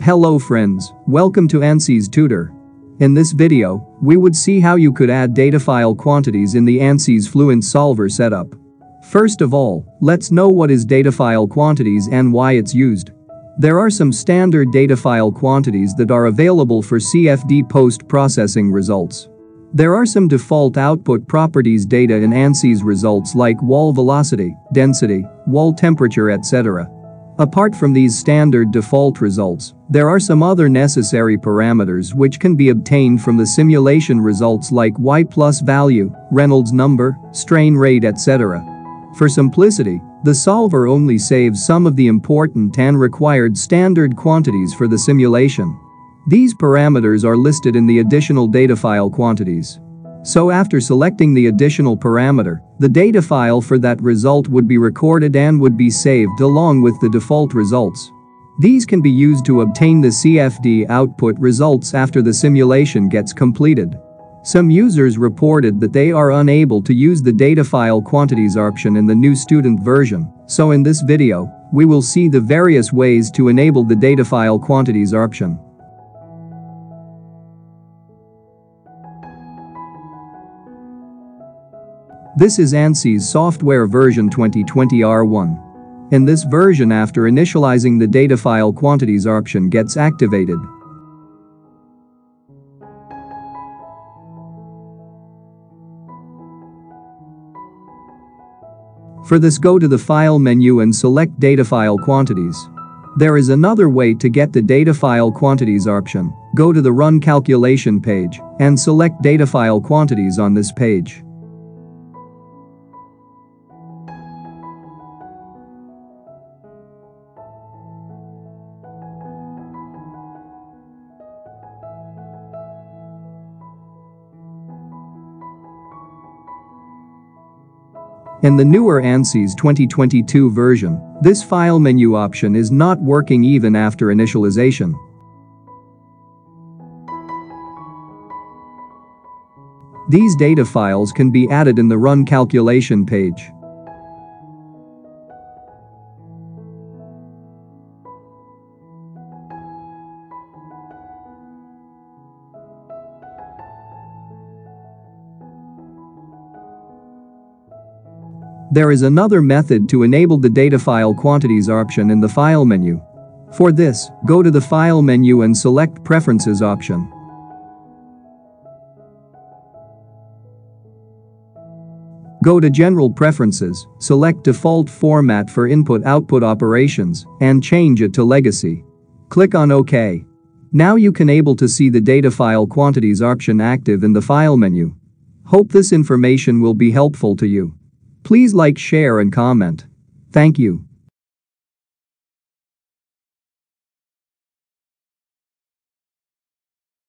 Hello friends, welcome to ANSYS Tutor. In this video, we would see how you could add data file quantities in the ANSYS Fluent Solver setup. First of all, let's know what is data file quantities and why it's used. There are some standard data file quantities that are available for CFD post-processing results. There are some default output properties data in ANSYS results like wall velocity, density, wall temperature etc. Apart from these standard default results, there are some other necessary parameters which can be obtained from the simulation results like Y plus value, Reynolds number, strain rate etc. For simplicity, the solver only saves some of the important and required standard quantities for the simulation. These parameters are listed in the additional data file quantities. So after selecting the additional parameter, the data file for that result would be recorded and would be saved along with the default results. These can be used to obtain the CFD output results after the simulation gets completed. Some users reported that they are unable to use the data file quantities option in the new student version, so in this video, we will see the various ways to enable the data file quantities option. This is ANSYS software version 2020 R1. In this version after initializing the data file quantities option gets activated. For this go to the file menu and select data file quantities. There is another way to get the data file quantities option, go to the run calculation page and select data file quantities on this page. In the newer ANSYS 2022 version, this file menu option is not working even after initialization. These data files can be added in the Run Calculation page. There is another method to enable the data file quantities option in the file menu. For this, go to the file menu and select preferences option. Go to General Preferences, select Default Format for Input-Output Operations, and change it to Legacy. Click on OK. Now you can able to see the data file quantities option active in the file menu. Hope this information will be helpful to you. Please like share and comment. Thank you.